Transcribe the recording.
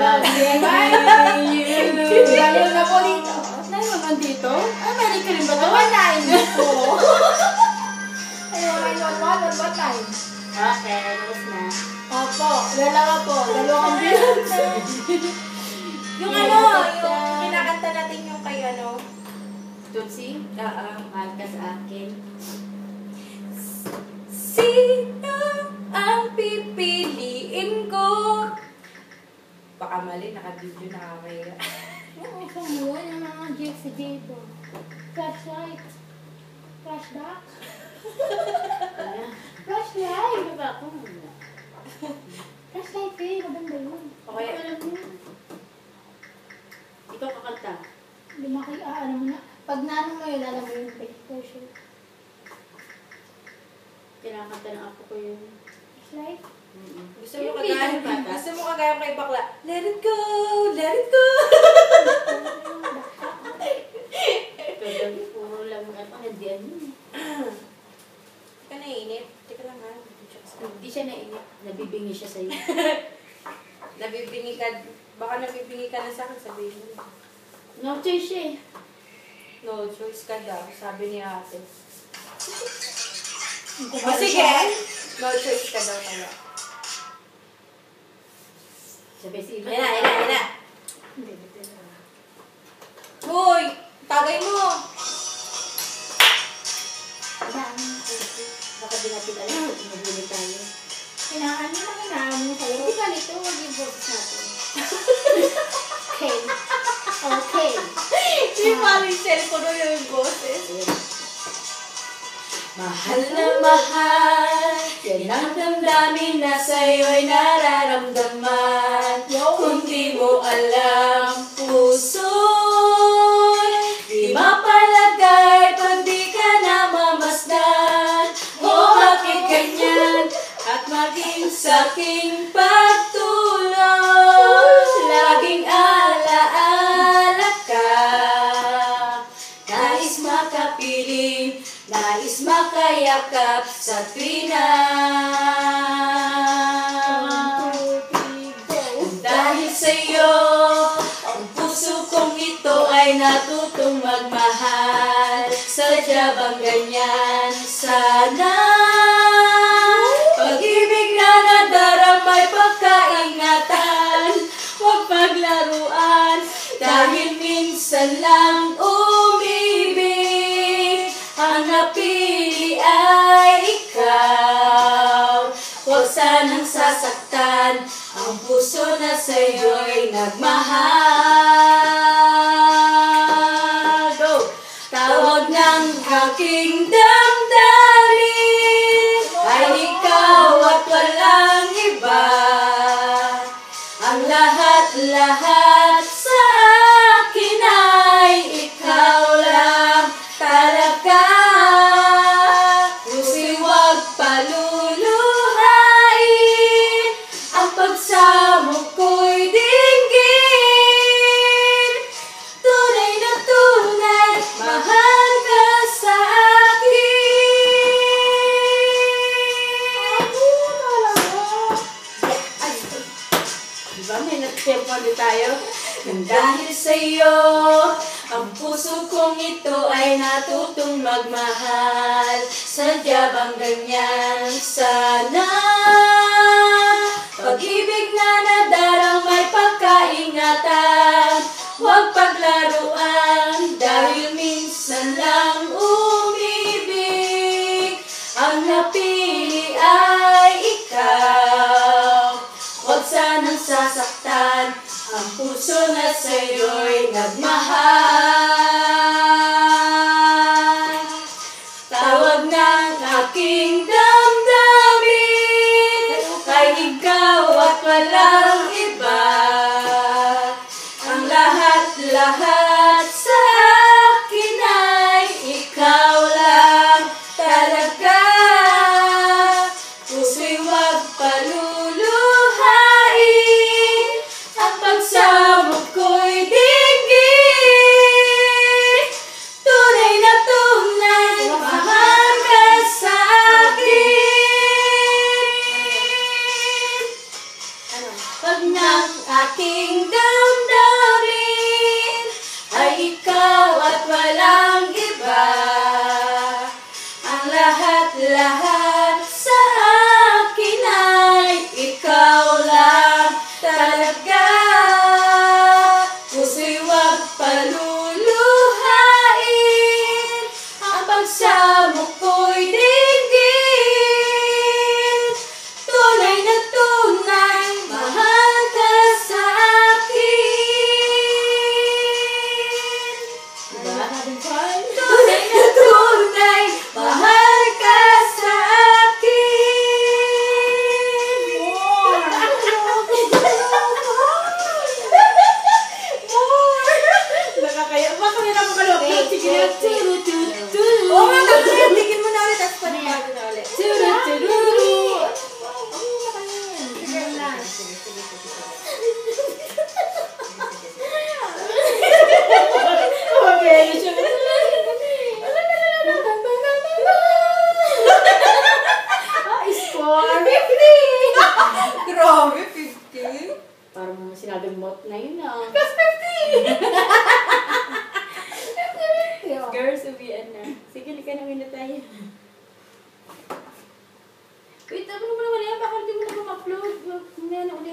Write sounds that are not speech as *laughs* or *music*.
Love you. Lalo na po dito. Naman dito? Ay, meron ka rin ba ito? Dalawa nine po. Ayun, nine one one, one one nine. Okay, tapos na. Opo, dalawa po. Dalawang bilang. *laughs* Yung ano, yung kinakanta natin yung kay ano. Tutsi? Oo. Mahal ka sa akin. Naka-video, nakakaya. Oo, sa mo yung mga gifts dito. Flashlight. Flashback. Flashlight. Ano ba ako? Wala. Flashlight eh, maganda yun. Okay. Alam mo, Ikaw kakanta. hindi maki, ah, alam mo na. Pag naano mo yun, alam mo yun, eh, for sure. Kinakanta ng ako ko yun. Flashlight. Mm-mm. Gusto mo kagaya, video bata? gusto mo kagaya kay bakla. Let it go, let it go. Pero puro lang ano, hindi ano. Hindi ka naiinip. Teka lang ha. Hindi siya nainip. Nabibingi siya sa'yo. *laughs* Nabibingi ka, baka nabibingi ka na sa akin, sabihin mo. No choice eh. No choice ka daw, sabi ni ate. O sige, no choice ka daw kaya. Ayan na, ayan na, ayan na. Hoy, tagay mo. Baka di natin alam kung magbili tayo. Hinaan mo na hinaan mo sa'yo. Hindi ba nito? Huwag yung box natin. *laughs* Okay. Okay. Hindi pa rin cellphone mo yung boses. Mahal na mahal, yan ang damdamin na sa'yo'y nararamdaman. Alam, puso'y di mapalagay pag di ka namamasdan. O bakit ganyan? At maging sa'king pagtulong, laging alaala ka. Nais makapiling, nais makayakap sa tuwina. Sadya bang ganyan? Sana Pag-ibig na nadaramay pagkaingatan. Huwag paglaruan Dahil minsan lang umibig Ang napili ay ikaw. Huwag sanang sasaktan Ang puso na sa'yo'y nagmahal aking damdamin Nag-tempo na tayo? Dahil sa'yo, ang puso kong ito ay natutong magmahal. Sadya bang ganyan? Sana puso na sa'yo'y nagmahal la la. Grabe, 15? Parang mo sinabi mo na yun ah. Plus 15! Girls, uwi na. Sige, lika na muna tayo. Knoblauch, man, und